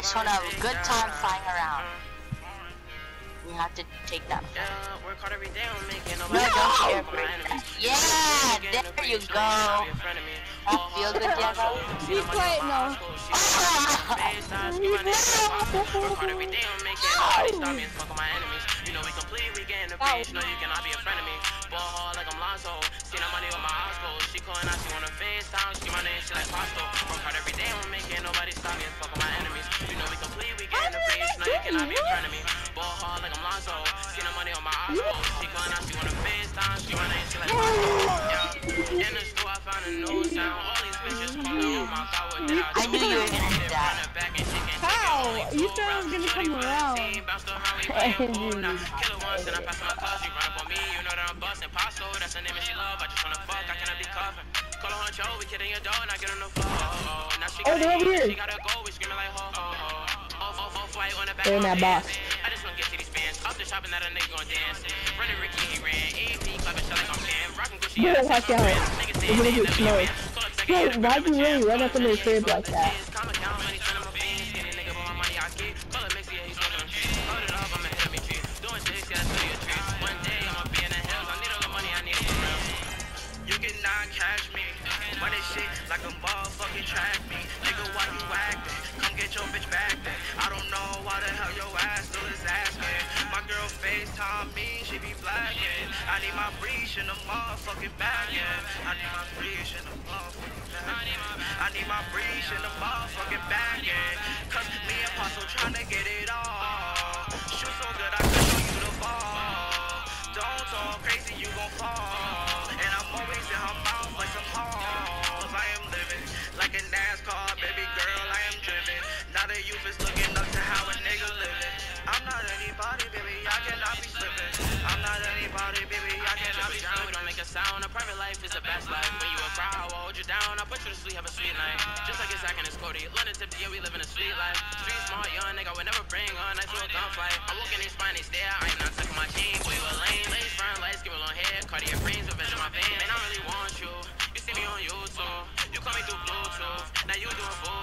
I just want to have a good time flying around. You have to take that. Yeah, work hard every day on making No, nobody don't else share. fuck my enemies. Yeah, Getting there the you breeze, go. no, you cannot be in front of me. That feel good, Diego? Be quiet now. FaceTime, scream my name, Work hard every day on making nobody stop me and fuck with my enemies. You know we complete, we getting the breeze. No, you cannot be in front of me. Ball hard like I'm Lonzo. See that money with my eyes closed. She calling out, she wanna FaceTime. Scream my name, she like Pasto. Work hard every day on making nobody stop me and fuck with my breeze. No, you cannot be in front of me. Ball hard like I'm Lonzo. See that money on my eyes closed. She calling out, she wanna FaceTime. Scream my name, she like Pasto. Yeah. In the store, I found a new sound. All these bitches calling, oh my god, what did I do? I knew you were gonna do that. Running back and she can take it How? You two said I was rounds. gonna Shorty come put a around. team, bounced around, we playing pool now. Kill her once and I pass my cuz. She run up on me, you know that I'm busting. Paso, that's the name and she love. I just wanna fuck, I cannot be cuffing. Call her on Joe, we kidding your door and I get on the floor. Oh, oh. Now she Oh, gotta they're over eat, here. she gotta go, They're in of that box. I just wanna get to these fans. Up the shopping that a nigga gon' dance. Running Ricky, he ran. EP, clapping shit like I'm Cam. Rockin' Gucci, Yeah, yeah, watch out. Niggas say They're gonna get never smoked. man. Call up second, Yo, hit a why'd you really run up in their crib like that? Come account, money, send him a fiend. Skinny nigga, but my money I keep. Call it Mixie, yeah, he's smoking them trees. Hold it up, I'ma hit him in trees. Doing six, yeah, that's you a treat. One day, I'ma be in the hills. I need all the money, I need it for real. You cannot catch me. Run this shit like a motherfucking track me. Nigga, why you acting? Come get your bitch back then. I don't know I need my breach in the motherfucking bag, yeah. I need my breach in the motherfucking bag. I need my breach in the motherfucking bag, yeah. Cause me and Paso tryna get it all. Life is the best life. When you a cry, I will hold you down, I'll put you to sleep, have a sweet night. Just like it's Zack and it's Cody. London tip, yeah, we live in a sweet life. Street smart, young nigga, would never bring on nice little gunfight. I walk in these spine, they stare, I am not sucking my chain, boy, you a lame. Lace front lights, give a long hair, Cartier frames, revenge on my veins. Man, I really want you. You see me on YouTube, you call me through Bluetooth. Now you doing fool